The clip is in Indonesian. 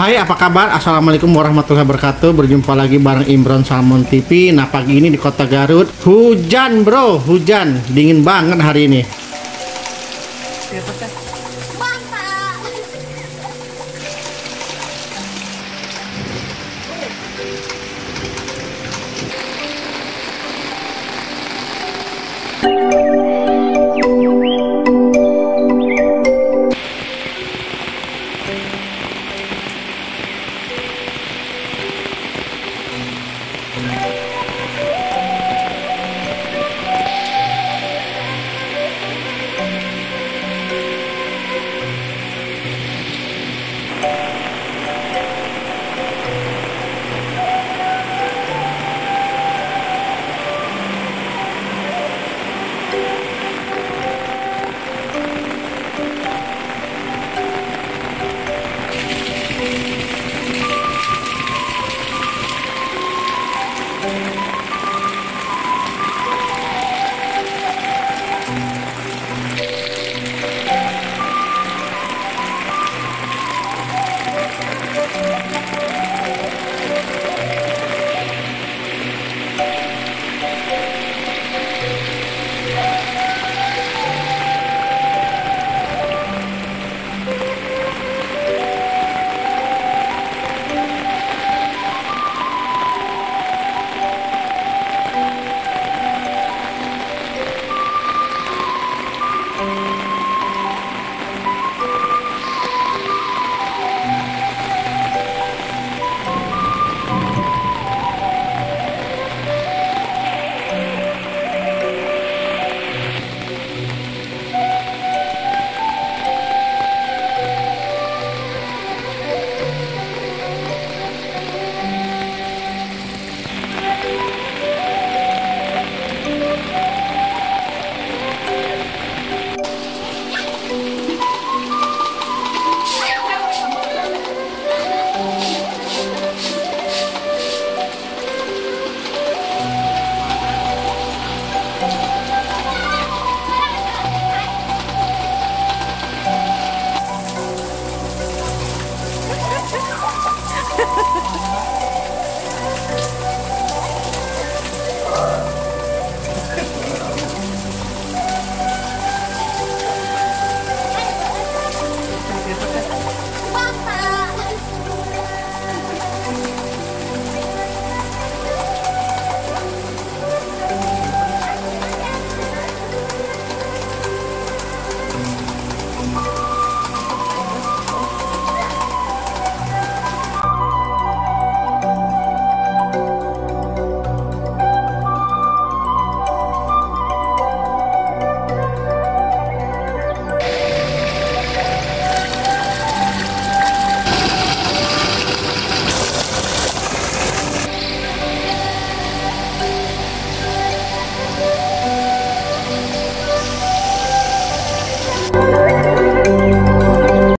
Hai apa kabar? Assalamualaikum warahmatullahi wabarakatuh. Berjumpa lagi bareng Imron Salmon TV Nah pagi ini di kota Garut Hujan bro. Hujan Dingin banget hari ini. Ha ha ha ha!